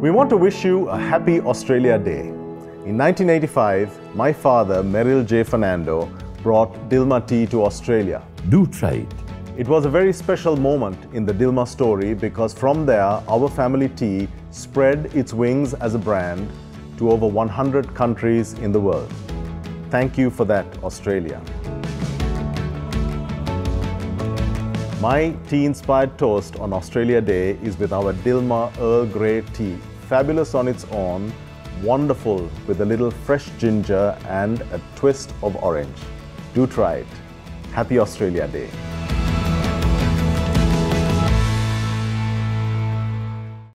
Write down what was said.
We want to wish you a happy Australia Day. In 1985, my father, Merrill J. Fernando, brought Dilmah tea to Australia. Do try it. It was a very special moment in the Dilmah story because from there, our family tea spread its wings as a brand to over 100 countries in the world. Thank you for that, Australia. My tea-inspired toast on Australia Day is with our Dilmah Earl Grey tea. Fabulous on its own, wonderful with a little fresh ginger and a twist of orange. Do try it. Happy Australia Day.